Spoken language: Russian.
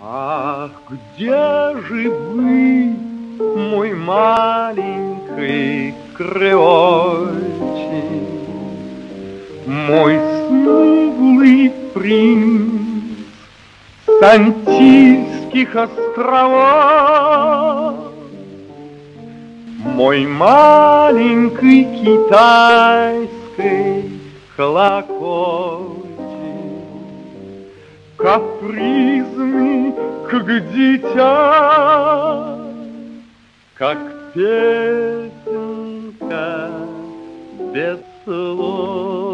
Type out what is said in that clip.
Ах, где же вы, мой маленький креольчик, Мой смуглый принц с Антильских островов, Мой маленький китайский колокольчик, Капризный, как дитя, Как песенка без слов.